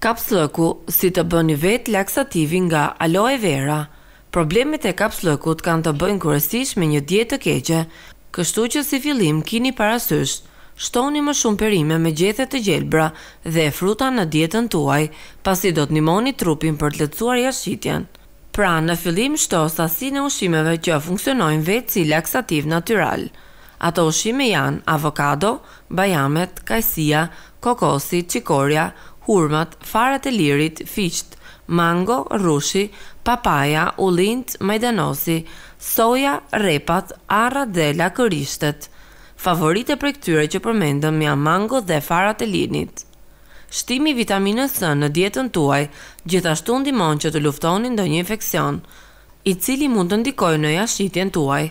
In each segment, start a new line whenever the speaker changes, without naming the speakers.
Kapsllëku, si të bëni vetë laksativin nga aloe vera. Problemet e kapsllëkut kanë të bëjnë kryesisht me një dietë të keqe, kështu që si fillim kini parasysh, shtoni më shumë perime me gjethe të gjelbra dhe fruta në dietën tuaj, pasi do të ndihmoni trupin për të lehtësuar jashtëqitjen. Pra, në fillim shto sasinë e ushqimeve që funksionojnë vetë si laksativ natyral. Ato ushqime janë, avokado, bajamet, kajsia, kokosi, çikorja, hurmat, farat e lirit, fiqtë, mango, rrushi, papaja, ullinjtë, majdanozi, soja, rrepat, arrat dhe lakërishtet. Favorite prej këtyre që përmendëm janë mango dhe farat e linit. Shtimi i vitaminës C në dietën tuaj gjithashtu ndihmon që të luftoni ndonjë infeksion, i cili mund të ndikojë në jashtëqitjen tuaj.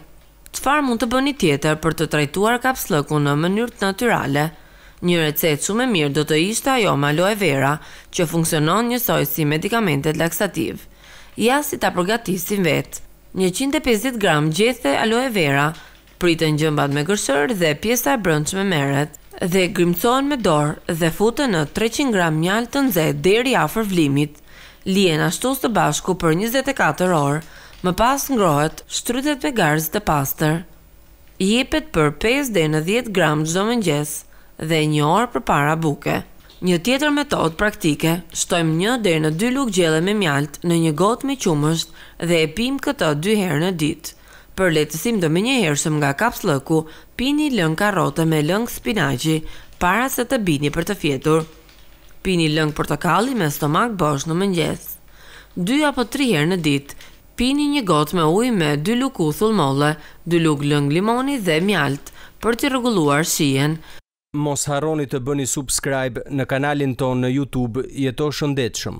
Çfarë mund të bëni tjetër për të trajtuar kapsllëkun në mënyrë natyrale? Një recetë shumë e mirë do të ishte ajo me aloe vera, që funksionon njësoj si medikamentet laksativë. Ja si ta përgatisim vetë. Njëqind e pesëdhjetë gram gjethe aloe vera, priten gjëmbat me gërshërë dhe pjesa e brendshme merret dhe grimcohen me dorë dhe futen në treqind gram mjaltë të nxehtë deri afër vlimit. Lihen ashtu së bashku për njëzet e katër orë Më pas ngrohet, shtrydhet me garzë të pastër. Jepet për pesë deri në dhjetë gram çdo mëngjes dhe një orë përpara buke. Një tjetër metodë praktike, shtojmë një deri në dy lugë gjelle me mjaltë në një gotë me qumësht dhe e pijmë këtë dy herë në ditë. Për lehtësim të menjëhershëm nga kapsllëku, pini lëng karrote me lëng spinaqi para se të bini për të fjetur. Pini lëng portokalli me stomak bosh në mëngjes. Dy apo tri herë në ditë, pini një gotë me ujë me dy lugë uthull molle, dy lugë lëng limoni dhe mjaltë, për t'i rregulluar shijen.
Mos harroni të bëni subscribe në kanalin tonë në youtube Jeto Shëndetshëm.